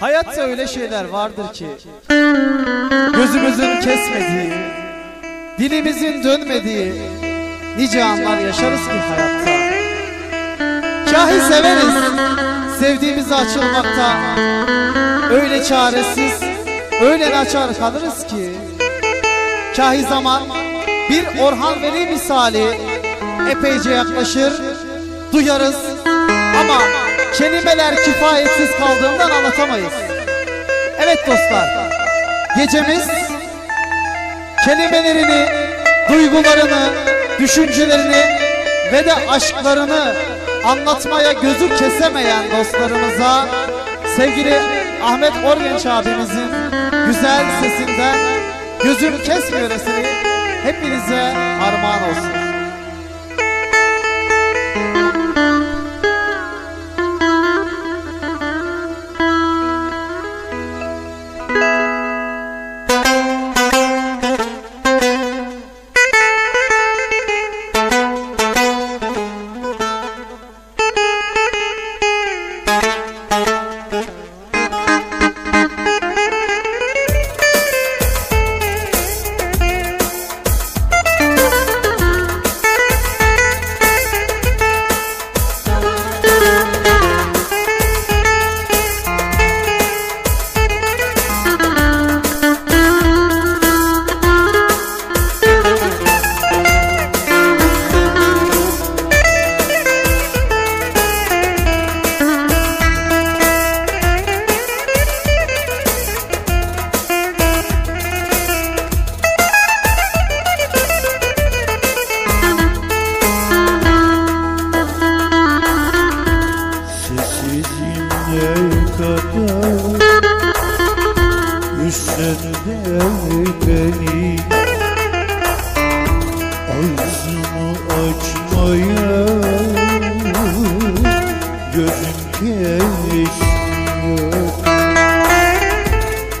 Hayatta öyle şeyler vardır ki. Gözümüzün kesmediği Dilimizin dönmediği Nice anlar yaşarız ki hayatta. Kahi severiz Sevdiğimize açılmakta. Öyle çaresiz Öyle naçar kalırız ki. Kahi zaman Bir Orhan Veli misali Epeyce yaklaşır Duyarız Ama kelimeler kifayetsiz kaldığından anlatamayız. Evet dostlar, gecemiz kelimelerini, duygularını, düşüncelerini ve de aşklarını anlatmaya gözü kesemeyen dostlarımıza sevgili Ahmet Orgenç abimizin güzel sesinden gözüm kesmiyor eseri hepinize armağan olsun.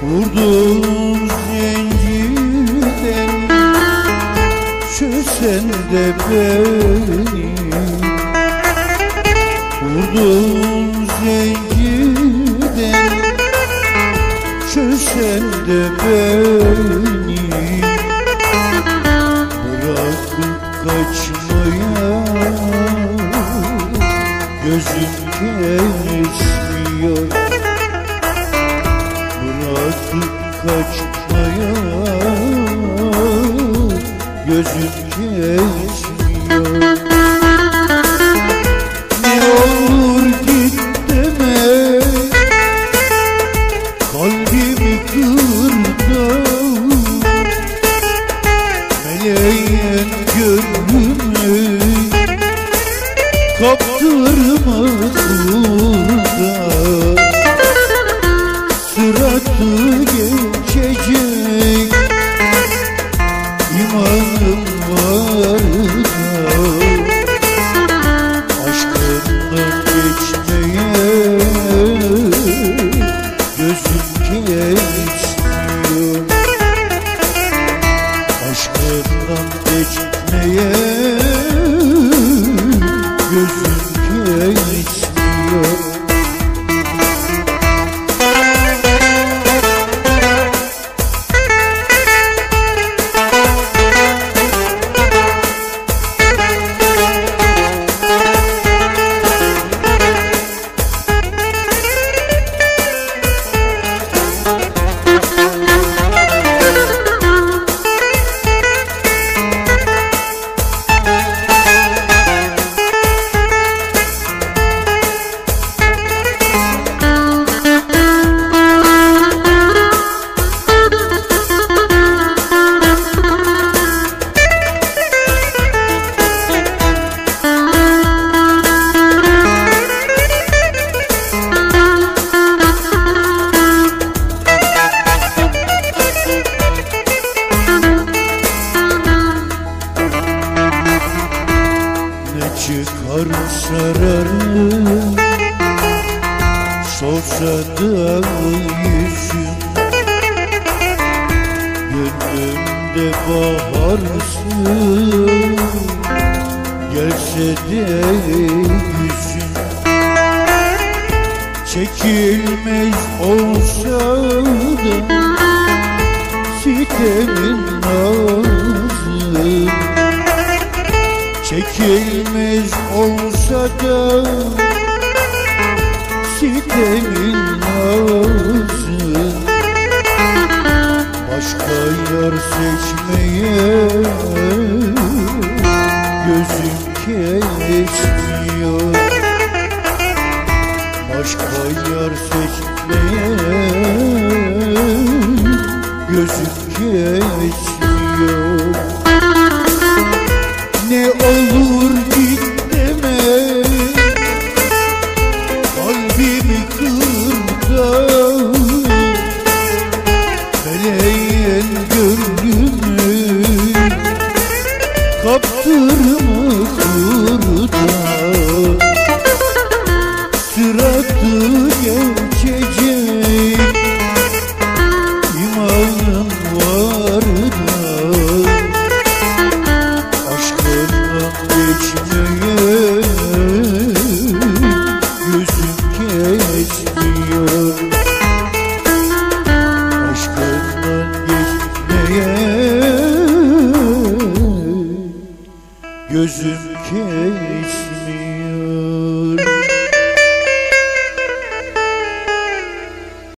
Vurdum zincirden Çözen de beni Vurdum zincirden de beni Bırakıp kaçmaya Gözüm kesmiyor. Bırakıp kaçmaya Gözüm sararım Sorsa da yüzüm Gönlümde baharsın Gelse de yüzüm Çekilmez olsa da Sitemin Çekilmez olsa da Sitemin nazı Başka yar seçmeye Gözüm kesmiyor. Başka yar seçmeye Gözüm kesmiyor. Ne olur Gözüm kesmiyor